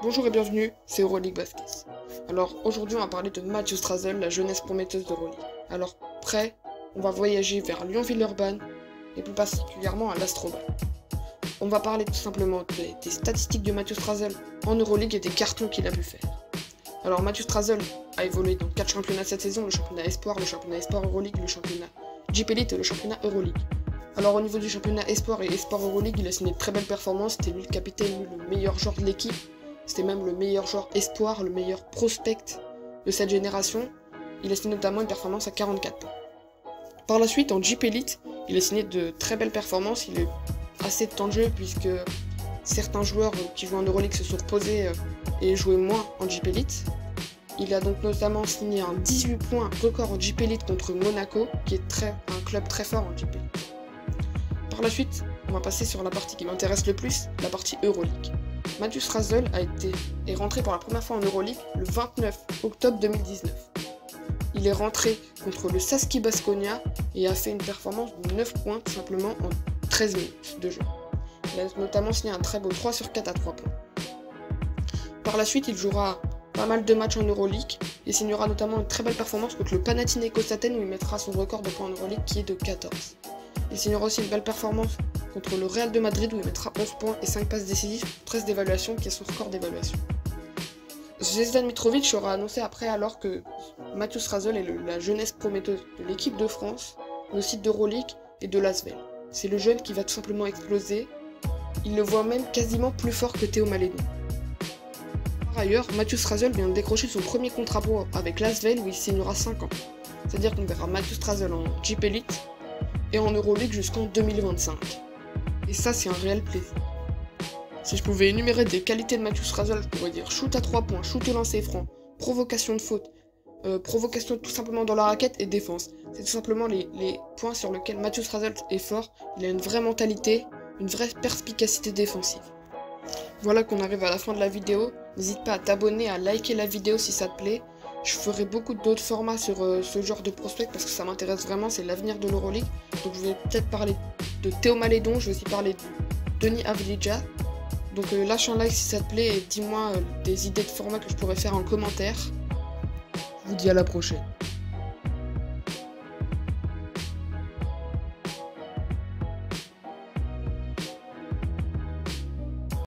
Bonjour et bienvenue, c'est Euroleague Basket. Alors aujourd'hui on va parler de Mathieu Strazel, la jeunesse prometteuse d'Euroleague. Alors prêt, on va voyager vers Lyon-Villeurbanne et plus particulièrement à l'Astrobal. On va parler tout simplement des, statistiques de Mathieu Strazel en Euroleague et des cartons qu'il a pu faire. Alors Mathieu Strazel a évolué dans 4 championnats cette saison, le championnat Espoir, le championnat Espoir Euroleague, le championnat Jeep et le championnat Euroleague. Alors au niveau du championnat Espoir et Espoir Euroleague, il a signé de très belles performances, c'était lui le capitaine, le meilleur joueur de l'équipe, c'était même le meilleur joueur espoir, le meilleur prospect de cette génération. Il a signé notamment une performance à 44 points. Par la suite, en Jeep Elite, il a signé de très belles performances. Il a assez de temps de jeu puisque certains joueurs qui jouent en Euroleague se sont reposés euh, et jouaient moins en Jeep Elite. Il a donc notamment signé un 18 points record en Jeep Elite contre Monaco, qui est un club très fort en Jeep Elite. Par la suite, on va passer sur la partie qui m'intéresse le plus, la partie Euroleague. Mathieu Razel a été est rentré pour la première fois en Euroleague le 29 octobre 2019. Il est rentré contre le Saski Basconia et a fait une performance de 9 points simplement en 13 minutes de jeu. Il a notamment signé un très beau 3 sur 4 à 3 points. Par la suite, il jouera pas mal de matchs en Euroleague et signera notamment une très belle performance contre le Panathinaikos Athènes où il mettra son record de points en Euroleague qui est de 14. Il signera aussi une belle performance contre le Real de Madrid où il mettra 11 points et 5 passes décisives, 13 d'évaluation qui est son record d'évaluation. Zvezdan Mitrovic aura annoncé après alors que Mathieu Razol est la jeunesse prometteuse de l'équipe de France, mais aussi d'Euroleague et de Lasvel. C'est le jeune qui va tout simplement exploser. Il le voit même quasiment plus fort que Théo Malédon. Par ailleurs, Mathieu Razol vient de décrocher son premier contrat pro avec Lasvel où il signera 5 ans. C'est-à-dire qu'on verra Mathieu Razol en Jeep Elite et en Euroleague jusqu'en 2025. Et ça, c'est un réel plaisir. Si je pouvais énumérer des qualités de Mathieu Razol, je pourrais dire shoot à 3 points, shoot au lancer franc, provocation de faute, euh, provocation tout simplement dans la raquette et défense. C'est tout simplement les, points sur lesquels Mathieu Razol est fort. Il a une vraie mentalité, une vraie perspicacité défensive. Voilà qu'on arrive à la fin de la vidéo. N'hésite pas à t'abonner, à liker la vidéo si ça te plaît. Je ferai beaucoup d'autres formats sur euh, ce genre de prospect parce que ça m'intéresse vraiment, c'est l'avenir de l'Euroleague. Donc je vais peut-être parler de Théo Malédon, je vais aussi parler de Denis Avlija. Donc euh, lâche un like si ça te plaît et dis-moi euh, des idées de formats que je pourrais faire en commentaire. Je vous dis à la prochaine.